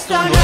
esto no